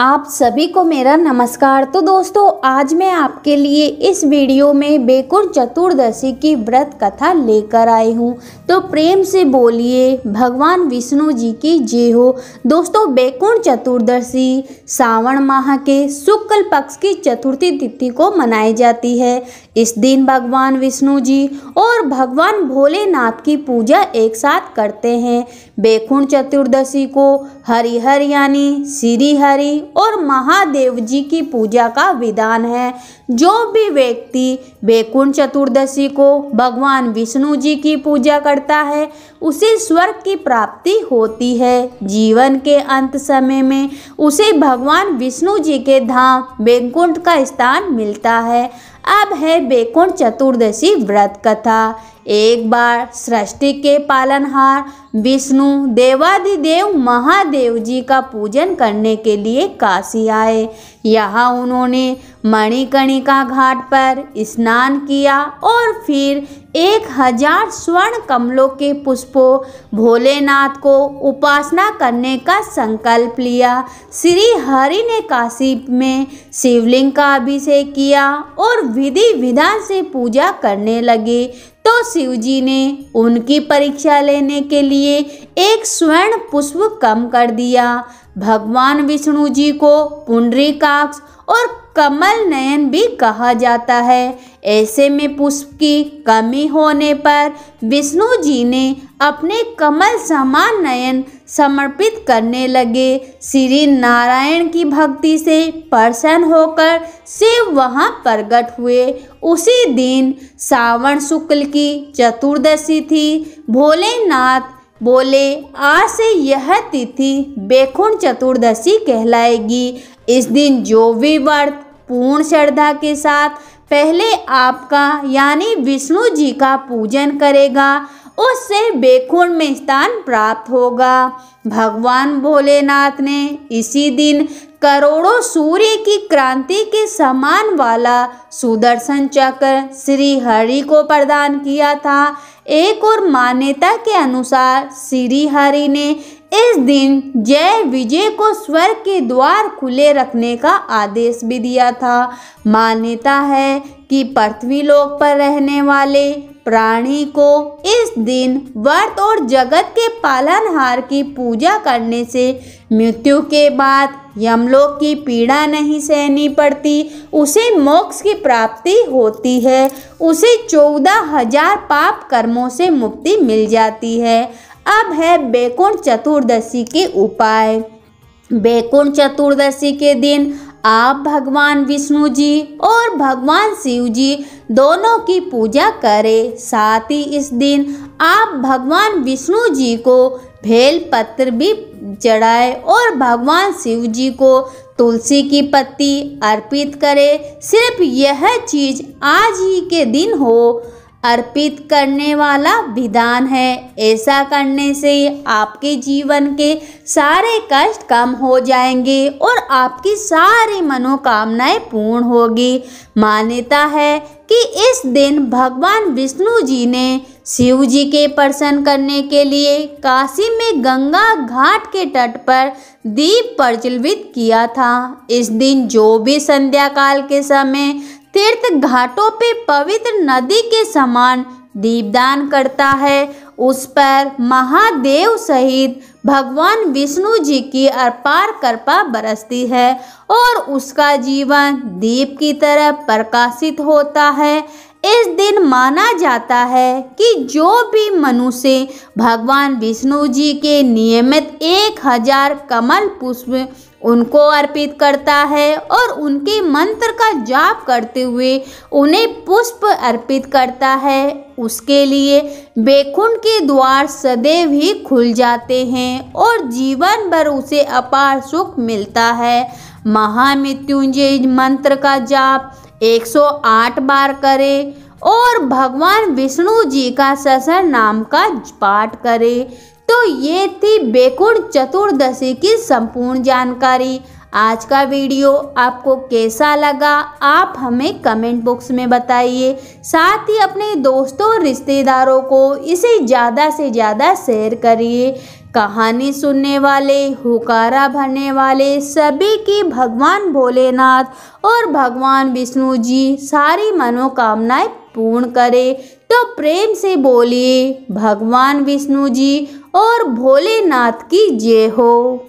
आप सभी को मेरा नमस्कार। तो दोस्तों, आज मैं आपके लिए इस वीडियो में बेकुर चतुर्दशी की व्रत कथा लेकर आई हूँ। तो प्रेम से बोलिए, भगवान विष्णु जी की जय हो। दोस्तों बेकुंठ चतुर्दशी सावन माह के शुक्ल पक्ष की चतुर्थी तिथि को मनाई जाती है। इस दिन भगवान विष्णु जी और भगवान भोलेनाथ की पूजा एक साथ करते हैं। बेकुंठ चतुर्दशी को हरिहर यानी श्री हरि और महादेव जी की पूजा का विधान है। जो भी व्यक्ति बेकुंठ चतुर्दशी को भगवान विष्णु जी की पूजा करता है, उसे स्वर्ग की प्राप्ति होती है। जीवन के अंत समय में उसे भगवान विष्णु जी के धाम बेकुंठ का स्थान मिलता है। अब है बेकुंठ चतुर्दशी व्रत कथा। एक बार सृष्टि के पालनहार विष्णु देवादिदेव महादेव जी का पूजन करने के लिए काशी आए। यहाँ उन्होंने मणिकणिका घाट पर स्नान किया और फिर एक हज़ार स्वर्ण कमलों के पुष्पों भोलेनाथ को उपासना करने का संकल्प लिया। श्री हरि ने काशी में शिवलिंग का अभिषेक किया और विधि विधान से पूजा करने लगे। तो शिवजी ने उनकी परीक्षा लेने के लिए एक स्वर्ण पुष्प कम कर दिया। भगवान विष्णु जी को पुंडरीकाक्ष और कमल नयन भी कहा जाता है। ऐसे में पुष्प की कमी होने पर विष्णु जी ने अपने कमल समान नयन समर्पित करने लगे। श्री नारायण की भक्ति से प्रसन्न होकर शिव वहाँ प्रकट हुए। उसी दिन सावन शुक्ल की चतुर्दशी थी। भोलेनाथ बोले, आज से यह तिथि बेखुण चतुर्दशी कहलाएगी। इस दिन जो भी व्रत पूर्ण श्रद्धा के साथ पहले आपका यानी विष्णु जी का पूजन करेगा, उससे बेखुण में स्थान प्राप्त होगा। भगवान भोलेनाथ ने इसी दिन करोड़ों सूर्य की क्रांति के समान वाला सुदर्शन चक्र श्री हरि को प्रदान किया था। एक और मान्यता के अनुसार श्री हरि ने इस दिन जय विजय को स्वर्ग के द्वार खुले रखने का आदेश भी दिया था। मान्यता है कि पृथ्वी लोक पर रहने वाले प्राणी को इस दिन व्रत और जगत के पालनहार की पूजा करने से मृत्यु के बाद यमलोक की पीड़ा नहीं सहनी पड़ती, उसे मोक्ष की प्राप्ति होती है, उसे चौदह हज़ार पाप कर्मों से मुक्ति मिल जाती है। अब है बेकुंठ चतुर्दशी के उपाय। बेकुंठ चतुर्दशी के दिन आप भगवान विष्णु जी और भगवान शिव जी दोनों की पूजा करें। साथ ही इस दिन आप भगवान विष्णु जी को भेल पत्र भी चढ़ाए और भगवान शिव जी को तुलसी की पत्ती अर्पित करें। सिर्फ़ यह चीज़ आज ही के दिन हो। अर्पित करने वाला विधान है। ऐसा करने से आपके जीवन के सारे कष्ट कम हो जाएँगे और आपकी सारी मनोकामनाएँ पूर्ण होगी। मान्यता है कि इस दिन भगवान विष्णु जी ने शिव जी के प्रसन्न करने के लिए काशी में गंगा घाट के तट पर दीप प्रज्वलित किया था। इस दिन जो भी संध्या काल के समय तीर्थ घाटों पे पवित्र नदी के समान दीपदान करता है। उस पर महादेव सहित भगवान विष्णु जी की अपार कृपा बरसती है और उसका जीवन दीप की तरह प्रकाशित होता है। इस दिन माना जाता है कि जो भी मनुष्य भगवान विष्णु जी के नियमित एक हज़ार कमल पुष्प उनको अर्पित करता है और उनके मंत्र का जाप करते हुए उन्हें पुष्प अर्पित करता है। उसके लिए बेकुंठ के द्वार सदैव ही खुल जाते हैं और जीवन भर उसे अपार सुख मिलता है। महामृत्युंजय मंत्र का जाप 108 बार करें और भगवान विष्णु जी का ससर नाम का पाठ करें। तो ये थी बेकुंठ चतुर्दशी की संपूर्ण जानकारी। आज का वीडियो आपको कैसा लगा, आप हमें कमेंट बॉक्स में बताइए। साथ ही अपने दोस्तों रिश्तेदारों को इसे ज़्यादा से ज़्यादा शेयर करिए। कहानी सुनने वाले, हुकारा भरने वाले सभी की भगवान भोलेनाथ और भगवान विष्णु जी सारी मनोकामनाएँ पूर्ण करे। तो प्रेम से बोलिए, भगवान विष्णु जी और भोलेनाथ की जय हो।